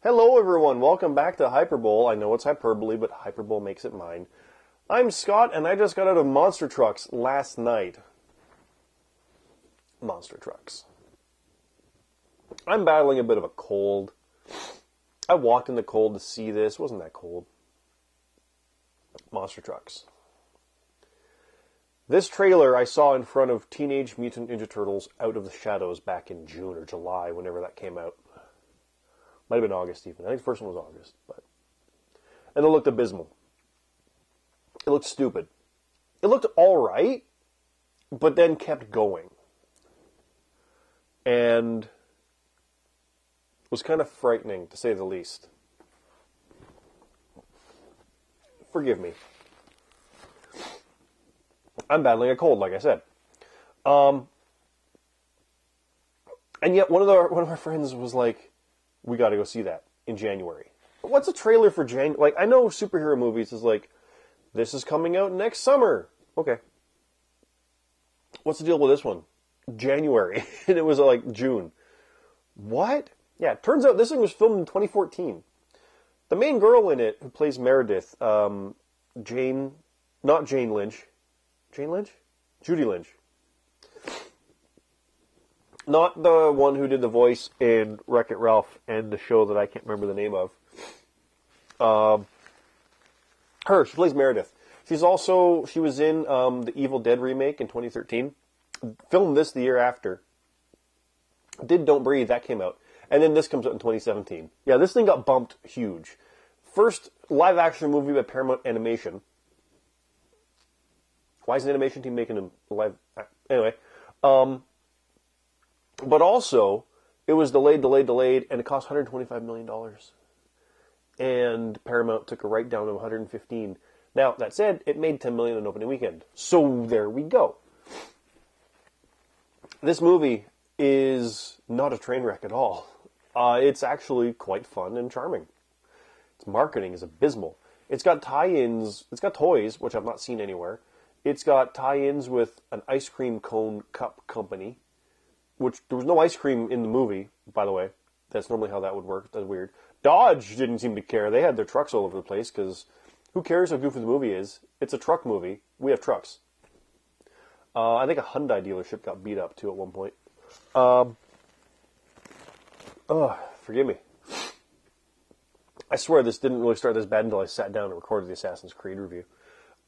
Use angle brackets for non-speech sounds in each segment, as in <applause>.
Hello, everyone. Welcome back to Hyperbole. I know it's hyperbole, but hyperbole makes it mine. I'm Scott, and I just got out of Monster Trucks last night. Monster Trucks. I'm battling a bit of a cold. I walked in the cold to see this. It wasn't that cold. Monster Trucks. This trailer I saw in front of Teenage Mutant Ninja Turtles Out of the Shadows back in June or July, whenever that came out. Might have been August even. I think the first one was August, but and it looked abysmal. It looked stupid. It looked all right, but then kept going. And was kind of frightening to say the least. Forgive me. I'm battling a cold, like I said. Um, and yet one of the one of our friends was like, "We got to go see that in January." What's a trailer for Jan? Like I know superhero movies is like, this is coming out next summer. Okay. What's the deal with this one? January, <laughs> and it was like June. What? Yeah, turns out this thing was filmed in 2014. The main girl in it, who plays Meredith, um, Jane, not Jane Lynch, Jane Lynch, Judy Lynch, not the one who did the voice in Wreck It Ralph and the show that I can't remember the name of. Um, her, she plays Meredith. She's also she was in um, the Evil Dead remake in 2013. Filmed this the year after. Did Don't Breathe that came out, and then this comes out in 2017. Yeah, this thing got bumped huge. First live action movie by Paramount Animation. Why is an animation team making a live? Anyway, um, but also it was delayed, delayed, delayed, and it cost 125 million dollars. And Paramount took a write down of 115. Now that said, it made 10 million on opening weekend, so there we go. This movie is not a train wreck at all. Uh, it's actually quite fun and charming. Its marketing is abysmal. It's got tie-ins. It's got toys, which I've not seen anywhere. It's got tie-ins with an ice cream cone cup company, which there was no ice cream in the movie, by the way. That's normally how that would work. That's weird. Dodge didn't seem to care. They had their trucks all over the place because who cares how goofy the movie is? It's a truck movie. We have trucks. Uh, I think a Hyundai dealership got beat up too at one point. Um, oh, forgive me. I swear this didn't really start this bad until I sat down and recorded the Assassin's Creed review.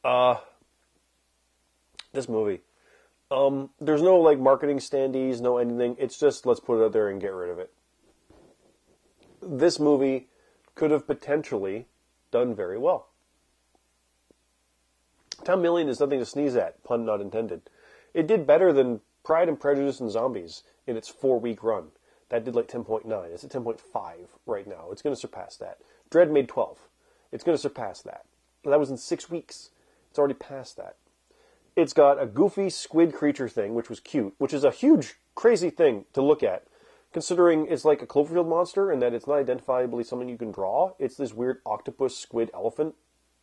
Uh, this movie. Um, there's no like marketing standees, no anything. It's just let's put it out there and get rid of it. This movie could have potentially done very well. 10 million is nothing to sneeze at, pun not intended. It did better than Pride and Prejudice and Zombies in its four week run. That did like 10.9. It's at 10.5 right now. It's going to surpass that. Dredd made 12. It's going to surpass that. That was in six weeks. It's already past that. It's got a goofy squid creature thing, which was cute, which is a huge, crazy thing to look at, considering it's like a Cloverfield monster and that it's not identifiably something you can draw. It's this weird octopus, squid, elephant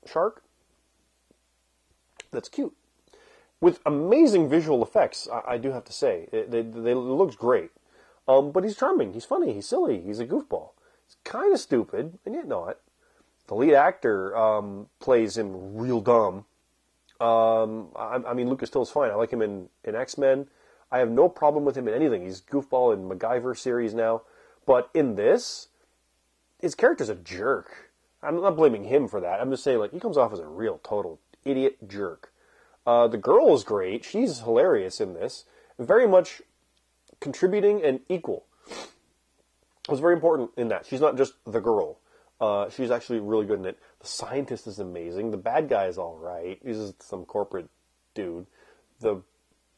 shark. That's cute. With amazing visual effects, I, I do have to say. It, it looks great. Um, but he's charming. He's funny. He's silly. He's a goofball. He's kind of stupid, and yet not. The lead actor um, plays him real dumb. Um, I, I, mean, Lucas Till's fine. I like him in, in X Men. I have no problem with him in anything. He's goofball in MacGyver series now. But in this, his character's a jerk. I'm not blaming him for that. I'm just saying, like, he comes off as a real total idiot jerk. Uh, the girl is great. She's hilarious in this. Very much contributing and equal. It was very important in that. She's not just the girl. Uh, she's actually really good in it. The scientist is amazing. The bad guy is all right. He's just some corporate dude. The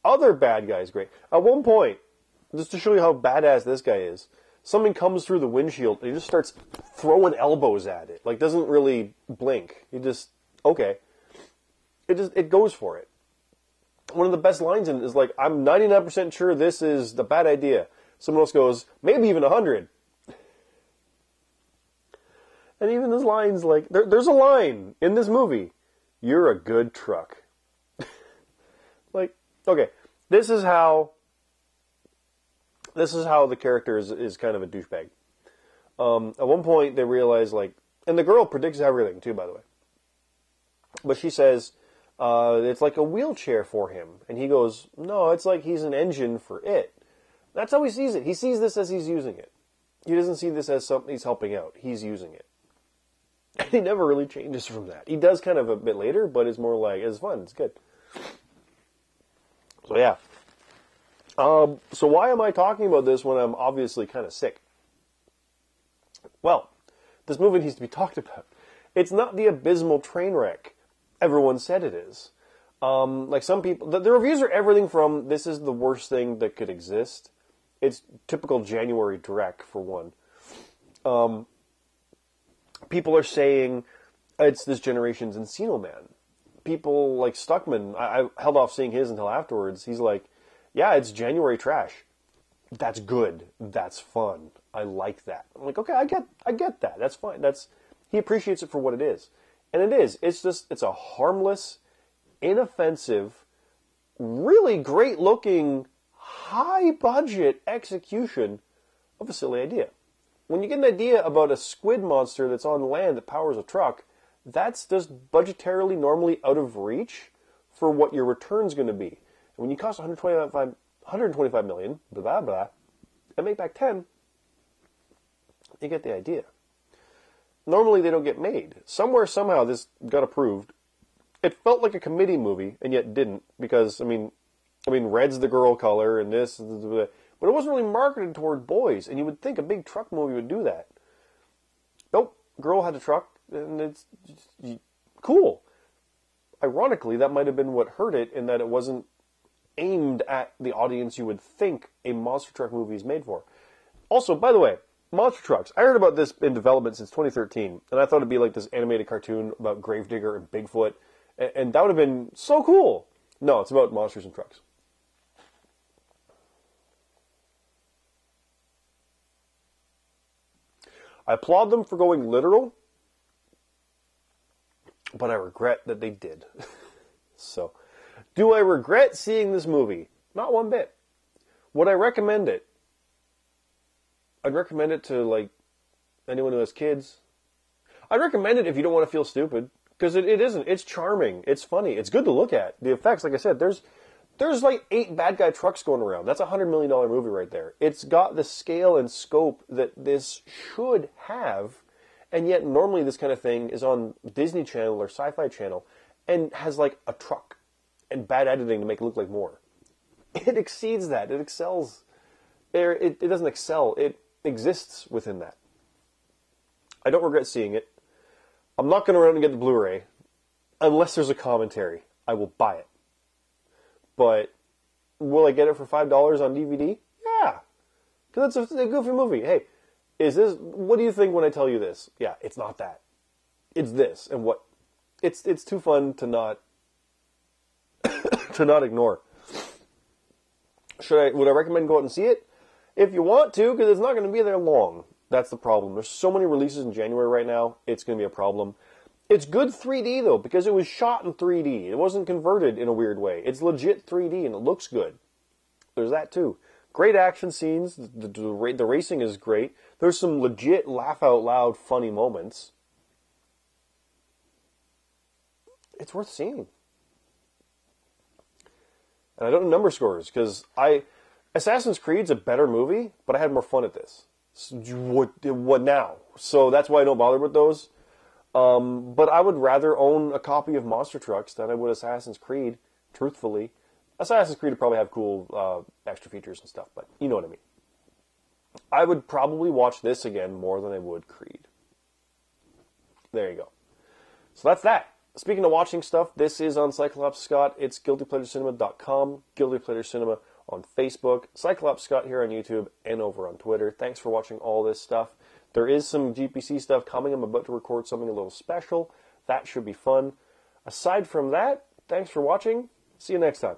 other bad guy is great. At one point, just to show you how badass this guy is, something comes through the windshield and he just starts throwing elbows at it. Like doesn't really blink. He just okay. It just it goes for it. One of the best lines in it is like, "I'm 99% sure this is the bad idea." Someone else goes, "Maybe even 100." And even this line's like, there, there's a line in this movie. You're a good truck. <laughs> like, okay, this is how, this is how the character is, is kind of a douchebag. Um, at one point, they realize like, and the girl predicts everything too, by the way. But she says uh, it's like a wheelchair for him, and he goes, "No, it's like he's an engine for it." That's how he sees it. He sees this as he's using it. He doesn't see this as something he's helping out. He's using it. And <laughs> he never really changes from that. He does kind of a bit later, but it's more like it's fun. It's good. So yeah. Um, so why am I talking about this when I'm obviously kind of sick? Well, this movie needs to be talked about. It's not the abysmal train wreck everyone said it is. Um, like some people, the, the, reviews are everything from this is the worst thing that could exist. It's typical January Drek for one. Um, people are saying it's this generation's Encino Man. People like Stuckmann, I, I held off seeing his until afterwards. He's like, yeah, it's January trash. That's good. That's fun. I like that. I'm like, okay, I get, I get that. That's fine. That's he appreciates it for what it is. And it is. It's just, it's a harmless, inoffensive, really great looking, high budget execution of a silly idea. When you get an idea about a squid monster that's on land that powers a truck, that's just budgetarily normally out of reach for what your return's going to be. And when you cost 125, 125 million, blah, blah, blah, and make back 10, you get the idea normally they don't get made. Somewhere, somehow, this got approved. It felt like a committee movie, and yet didn't, because, I mean, I mean, red's the girl color, and this, but it wasn't really marketed toward boys, and you would think a big truck movie would do that. Nope, girl had a truck, and it's cool. Ironically, that might have been what hurt it, in that it wasn't aimed at the audience you would think a monster truck movie is made for. Also, by the way, Monster trucks. I heard about this in development since 2013, and I thought it'd be like this animated cartoon about Grave Digger and Bigfoot, and, and that would have been so cool. No, it's about monsters and trucks. I applaud them for going literal, but I regret that they did. <laughs> so, do I regret seeing this movie? Not one bit. Would I recommend it? I'd recommend it to like anyone who has kids. I'd recommend it if you don't want to feel stupid because it, it isn't. It's charming. It's funny. It's good to look at. The effects, like I said, there's there's like eight bad guy trucks going around. That's a hundred million dollar movie right there. It's got the scale and scope that this should have, and yet normally this kind of thing is on Disney Channel or Sci-Fi Channel, and has like a truck and bad editing to make it look like more. It exceeds that. It excels. It, it doesn't excel. It exists within that. I don't regret seeing it. I'm not going to run and get the Blu-ray unless there's a commentary. I will buy it. But will I get it for five dollars on DVD? Yeah, because it's a, a goofy movie. Hey, is this? What do you think when I tell you this? Yeah, it's not that. It's this, and what? It's it's too fun to not <coughs> to not ignore. Should I? Would I recommend go out and see it? if you want to, because it's not going to be there long. That's the problem. There's so many releases in January right now, it's going to be a problem. It's good 3D though, because it was shot in 3D. It wasn't converted in a weird way. It's legit 3D and it looks good. There's that too. Great action scenes. The, the, the racing is great. There's some legit laugh out loud funny moments. It's worth seeing. And I don't know number scores because I Assassin's Creed's a better movie, but I had more fun at this. So what, what now? So that's why I don't bother with those. Um, but I would rather own a copy of Monster Trucks than I would Assassin's Creed, truthfully. Assassin's Creed would probably have cool uh, extra features and stuff, but you know what I mean. I would probably watch this again more than I would Creed. There you go. So that's that. Speaking of watching stuff, this is on Cyclops Scott. It's GuiltyPleasureCinema.com, Guilty Pleasure Cinema on Facebook, Cyclops Scott here on YouTube, and over on Twitter. Thanks for watching all this stuff. There is some GPC stuff coming. I'm about to record something a little special. That should be fun. Aside from that, thanks for watching. See you next time.